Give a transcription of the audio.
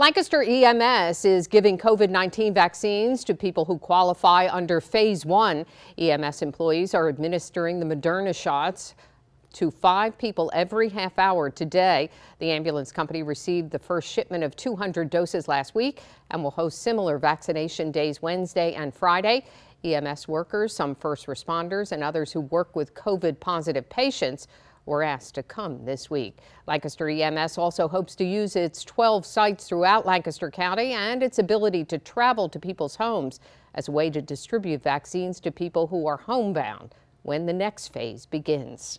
Lancaster EMS is giving COVID-19 vaccines to people who qualify under phase one. EMS employees are administering the Moderna shots to five people every half hour today. The ambulance company received the first shipment of 200 doses last week and will host similar vaccination days Wednesday and Friday. EMS workers, some first responders, and others who work with COVID positive patients were asked to come this week. Lancaster EMS also hopes to use its 12 sites throughout Lancaster County and its ability to travel to people's homes as a way to distribute vaccines to people who are homebound when the next phase begins.